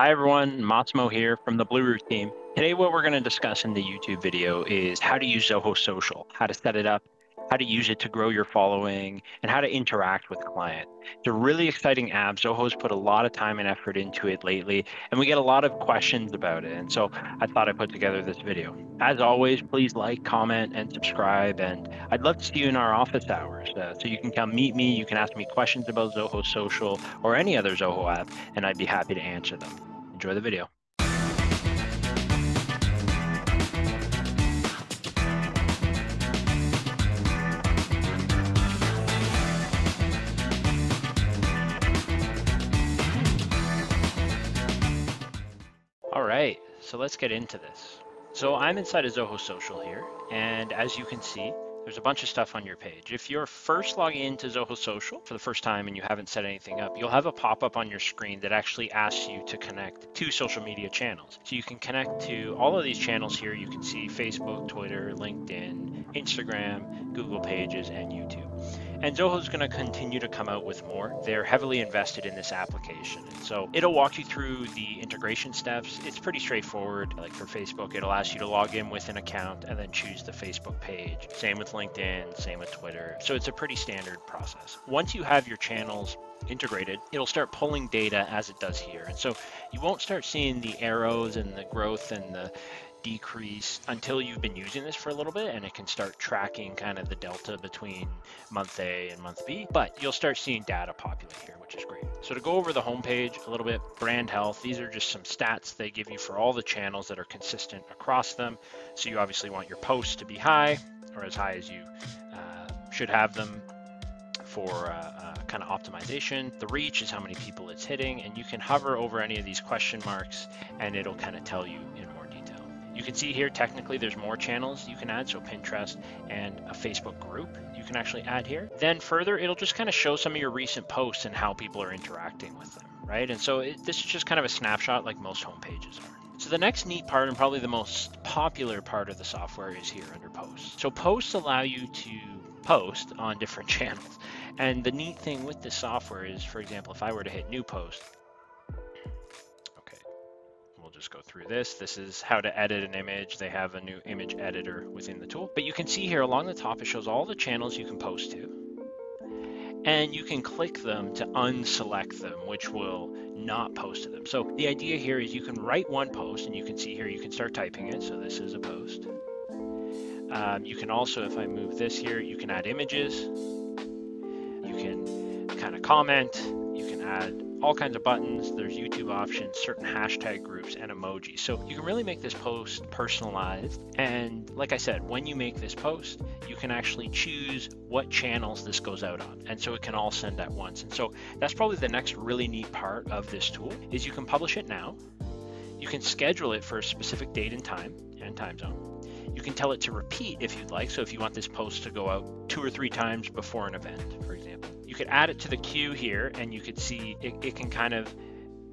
Hi everyone, Massimo here from the BluRoot team. Today what we're going to discuss in the YouTube video is how to use Zoho Social, how to set it up, how to use it to grow your following, and how to interact with clients. It's a really exciting app. Zoho's put a lot of time and effort into it lately, and we get a lot of questions about it. And so I thought I'd put together this video. As always, please like, comment, and subscribe. And I'd love to see you in our office hours. Uh, so you can come meet me, you can ask me questions about Zoho Social or any other Zoho app, and I'd be happy to answer them. Enjoy the video. All right, so let's get into this. So I'm inside of Zoho Social here, and as you can see, there's a bunch of stuff on your page. If you're first logging into Zoho Social for the first time and you haven't set anything up, you'll have a pop-up on your screen that actually asks you to connect to social media channels. So you can connect to all of these channels here. You can see Facebook, Twitter, LinkedIn, Instagram, Google Pages, and YouTube. And Zoho is going to continue to come out with more. They're heavily invested in this application. And so it'll walk you through the integration steps. It's pretty straightforward. Like for Facebook, it'll ask you to log in with an account and then choose the Facebook page. Same with LinkedIn, same with Twitter. So it's a pretty standard process. Once you have your channels integrated, it'll start pulling data as it does here. And so you won't start seeing the arrows and the growth and the decrease until you've been using this for a little bit and it can start tracking kind of the delta between month A and month B, but you'll start seeing data populate here, which is great. So to go over the homepage a little bit, brand health, these are just some stats they give you for all the channels that are consistent across them. So you obviously want your posts to be high or as high as you uh, should have them for uh, uh, kind of optimization. The reach is how many people it's hitting, and you can hover over any of these question marks and it'll kind of tell you in you can see here, technically, there's more channels you can add, so Pinterest and a Facebook group you can actually add here. Then further, it'll just kind of show some of your recent posts and how people are interacting with them, right? And so it, this is just kind of a snapshot like most homepages are. So the next neat part and probably the most popular part of the software is here under posts. So posts allow you to post on different channels. And the neat thing with this software is, for example, if I were to hit new post, just go through this. This is how to edit an image. They have a new image editor within the tool. But you can see here along the top, it shows all the channels you can post to. And you can click them to unselect them, which will not post to them. So the idea here is you can write one post and you can see here, you can start typing it. So this is a post. Um, you can also, if I move this here, you can add images. You can kind of comment. You can add all kinds of buttons. There's YouTube options, certain hashtag groups, and emojis. So you can really make this post personalized. And like I said, when you make this post, you can actually choose what channels this goes out on. And so it can all send at once. And so that's probably the next really neat part of this tool is you can publish it now. You can schedule it for a specific date and time and time zone. You can tell it to repeat if you'd like. So if you want this post to go out two or three times before an event, for example you could add it to the queue here and you could see it, it can kind of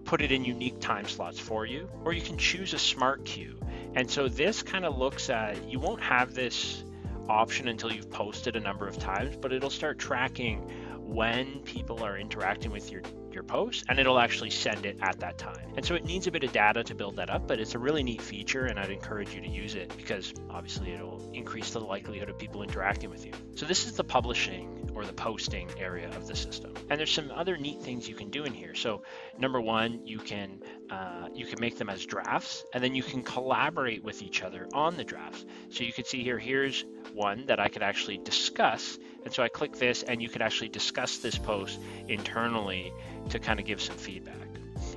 put it in unique time slots for you, or you can choose a smart queue. And so this kind of looks at, you won't have this option until you've posted a number of times, but it'll start tracking when people are interacting with your your post and it'll actually send it at that time. And so it needs a bit of data to build that up, but it's a really neat feature and I'd encourage you to use it because obviously it'll increase the likelihood of people interacting with you. So this is the publishing or the posting area of the system. And there's some other neat things you can do in here. So number one, you can uh, you can make them as drafts and then you can collaborate with each other on the drafts. So you can see here, here's one that I could actually discuss. And so I click this and you could actually discuss this post internally to kind of give some feedback.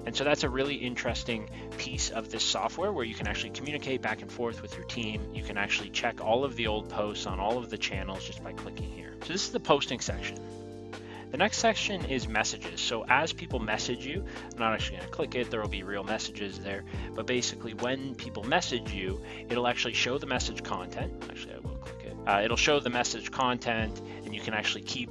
And so that's a really interesting piece of this software where you can actually communicate back and forth with your team. You can actually check all of the old posts on all of the channels just by clicking here. So this is the posting section. The next section is messages. So as people message you, I'm not actually going to click it, there will be real messages there. But basically, when people message you, it'll actually show the message content. Actually, I will click it. Uh, it'll show the message content, and you can actually keep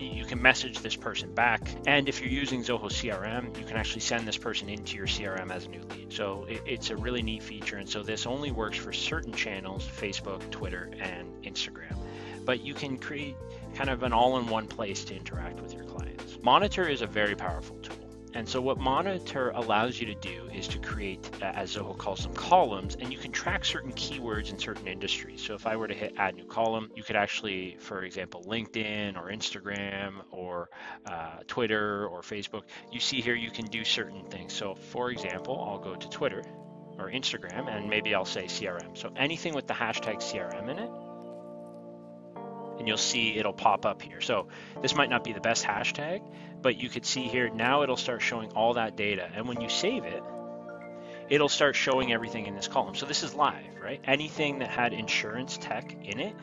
you can message this person back. And if you're using Zoho CRM, you can actually send this person into your CRM as a new lead. So it, it's a really neat feature. And so this only works for certain channels, Facebook, Twitter, and Instagram. But you can create kind of an all-in-one place to interact with your clients. Monitor is a very powerful tool. And so what Monitor allows you to do is to create, uh, as Zoho calls them, columns, and you can track certain keywords in certain industries. So if I were to hit add new column, you could actually, for example, LinkedIn or Instagram or uh, Twitter or Facebook, you see here you can do certain things. So for example, I'll go to Twitter or Instagram and maybe I'll say CRM. So anything with the hashtag CRM in it, and you'll see it'll pop up here. So this might not be the best hashtag, but you could see here now it'll start showing all that data. And when you save it, it'll start showing everything in this column. So this is live, right? Anything that had insurance tech in it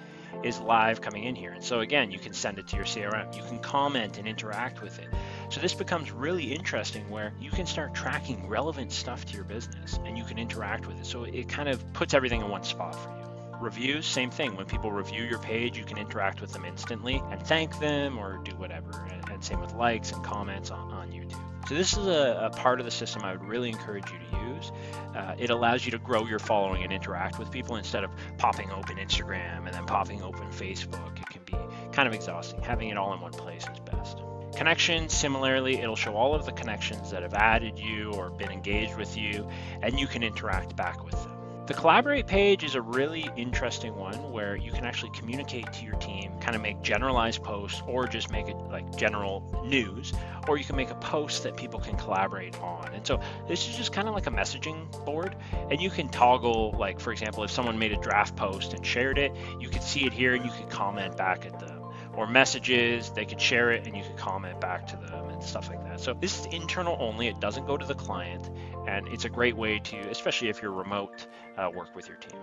is live coming in here. And so again, you can send it to your CRM. You can comment and interact with it. So this becomes really interesting where you can start tracking relevant stuff to your business and you can interact with it. So it kind of puts everything in one spot for you. Reviews, same thing. When people review your page, you can interact with them instantly and thank them or do whatever. And, same with likes and comments on, on YouTube. So this is a, a, part of the system I would really encourage you to use. Uh, it allows you to grow your following and interact with people instead of popping open Instagram and then popping open Facebook. It can be kind of exhausting. Having it all in one place is best. Connections, similarly, it'll show all of the connections that have added you or been engaged with you, and you can interact back with them. The collaborate page is a really interesting one where you can actually communicate to your team, kind of make generalized posts or just make it like general news, or you can make a post that people can collaborate on. And so this is just kind of like a messaging board and you can toggle like for example if someone made a draft post and shared it, you could see it here and you could comment back at them or messages, they could share it and you could comment back to them and stuff like that. So this is internal only, it doesn't go to the client, and it's a great way to, especially if you're remote, uh, work with your team.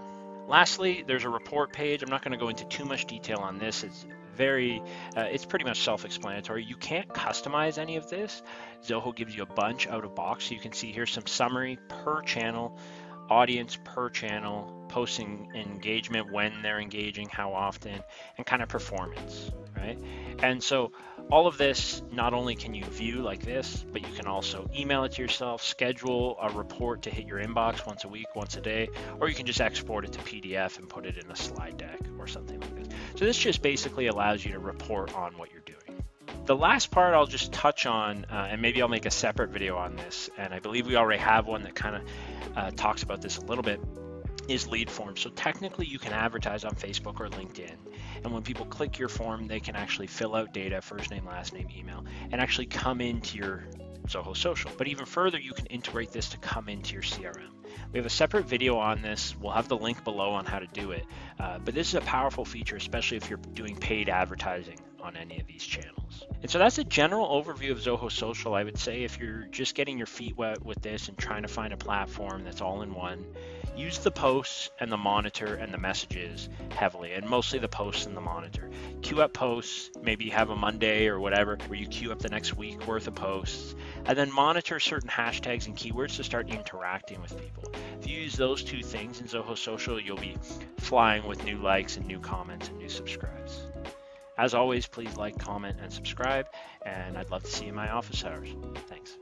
Lastly, there's a report page. I'm not going to go into too much detail on this. It's very, uh, it's pretty much self-explanatory. You can't customize any of this. Zoho gives you a bunch out of box. You can see here some summary per channel, audience per channel, posting engagement, when they're engaging, how often, and kind of performance, right? And so all of this, not only can you view like this, but you can also email it to yourself, schedule a report to hit your inbox once a week, once a day, or you can just export it to PDF and put it in a slide deck or something like this. So this just basically allows you to report on what you're doing. The last part I'll just touch on, uh, and maybe I'll make a separate video on this, and I believe we already have one that kind of uh, talks about this a little bit, is lead form. So technically you can advertise on Facebook or LinkedIn. And when people click your form, they can actually fill out data, first name, last name, email, and actually come into your Zoho Social. But even further, you can integrate this to come into your CRM. We have a separate video on this. We'll have the link below on how to do it. Uh, but this is a powerful feature, especially if you're doing paid advertising on any of these channels. And so that's a general overview of Zoho Social. I would say if you're just getting your feet wet with this and trying to find a platform that's all in one, use the posts and the monitor and the messages heavily, and mostly the posts and the monitor. Queue up posts, maybe have a Monday or whatever where you queue up the next week worth of posts, and then monitor certain hashtags and keywords to start interacting with people. If you use those two things in Zoho Social, you'll be flying with new likes and new comments and new subscribes. As always, please like, comment, and subscribe, and I'd love to see you in my office hours. Thanks.